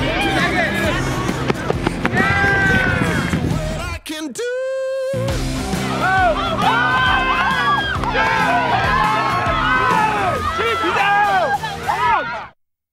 Yeah.